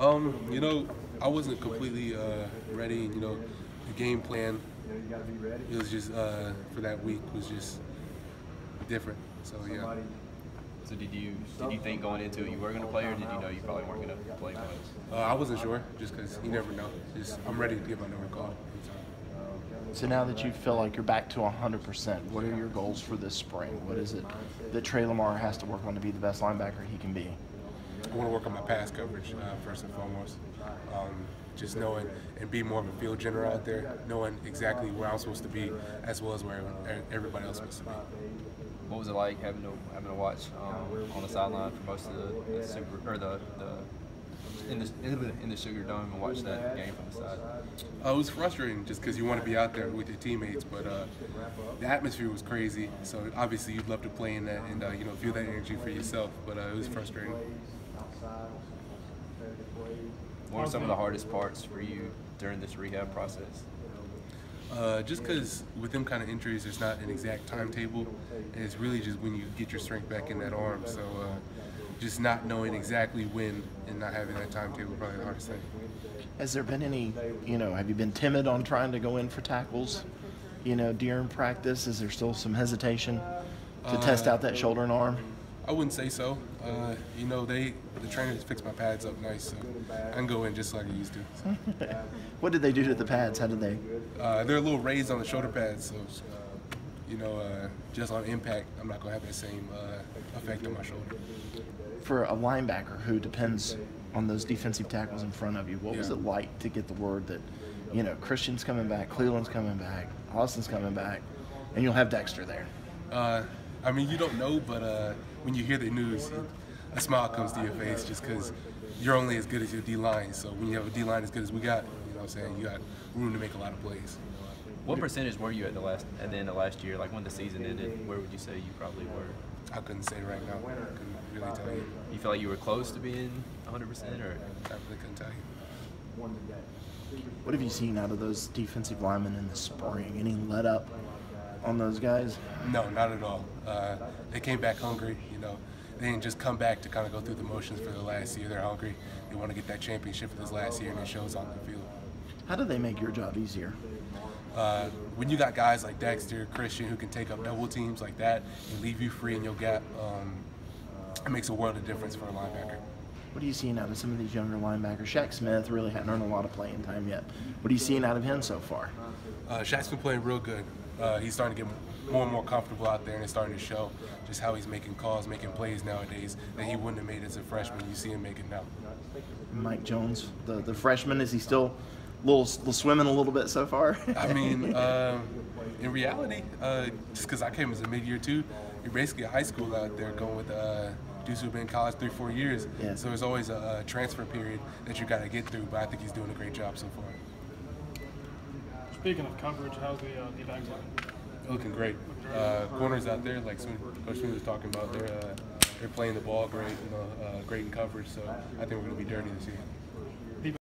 Um, you know, I wasn't completely uh, ready. You know, the game plan. It was just uh, for that week was just different. So yeah. So did you did you think going into it you were going to play, or did you know you probably weren't going to play much? Uh, I wasn't sure, just because you never know. Just I'm ready to give my number call. So now that you feel like you're back to 100%, what are your goals for this spring? What is it that Tre Lamar has to work on to be the best linebacker he can be? I want to work on my pass coverage uh, first and foremost. Um, just knowing and be more of a field general out there, knowing exactly where I'm supposed to be as well as where everybody else is supposed to be. What was it like having to having to watch um, on the sideline for most of the, the super or the, the in the, in the Sugar Dome and watch that game from the side? Uh, it was frustrating just because you want to be out there with your teammates, but uh, the atmosphere was crazy. So obviously you'd love to play in that and uh, you know feel that energy for yourself, but uh, it was frustrating. What were some of the hardest parts for you during this rehab process? Uh, just because with them kind of injuries, there's not an exact timetable, and it's really just when you get your strength back in that arm. So uh, just not knowing exactly when and not having that timetable probably the hardest thing. Has there been any, you know, have you been timid on trying to go in for tackles, you know, during practice? Is there still some hesitation to uh, test out that shoulder and arm? I wouldn't say so. Uh, you know, they the trainers fixed my pads up nice, so I can go in just like I used to. So. what did they do to the pads? How did they? Uh, they're a little raised on the shoulder pads, so you know, uh, just on impact, I'm not gonna have that same uh, effect on my shoulder for a linebacker who depends on those defensive tackles in front of you, what yeah. was it like to get the word that, you know, Christian's coming back, Clelin's coming back, Austin's coming back, and you'll have Dexter there? I mean, you don't know, but uh, when you hear the news, a smile comes to your face just because you're only as good as your D line. So when you have a D line as good as we got, you know what I'm saying, you got room to make a lot of plays. What percentage were you at the last at the end of last year? Like when the season ended, where would you say you probably were? I couldn't say right now. I couldn't really tell you. You feel like you were close to being 100% or? I really couldn't tell you. What have you seen out of those defensive linemen in the spring? Any let up on those guys? No, not at all. Uh, they came back hungry. You know, they didn't just come back to kind of go through the motions for the last year. They're hungry. They want to get that championship for this last year, and it shows on the field. How do they make your job easier? Uh, when you got guys like Dexter, Christian, who can take up double teams like that and leave you free in your gap, um, it makes a world of difference for a linebacker. What are you seeing out of some of these younger linebackers? Shaq Smith really hadn't earned a lot of playing time yet. What are you seeing out of him so far? Uh, Shaq's been playing real good. Uh, he's starting to get more and more comfortable out there, and it's starting to show just how he's making calls, making plays nowadays that he wouldn't have made as a freshman. You see him making now. Mike Jones, the, the freshman, is he still little, little swimming a little bit so far? I mean, uh, in reality, uh, just because I came as a mid-year too, you're basically a high school out there going with uh, dudes who've been in college three, four years. Yeah. So there's always a, a transfer period that you got to get through. But I think he's doing a great job so far. Speaking of coverage, how's the uh, D-back looking? Looking great. Uh, corners out there, like Coach Smith was talking about, they're uh, they're playing the ball great, you know, uh, great in coverage. So I think we're going to be dirty this year.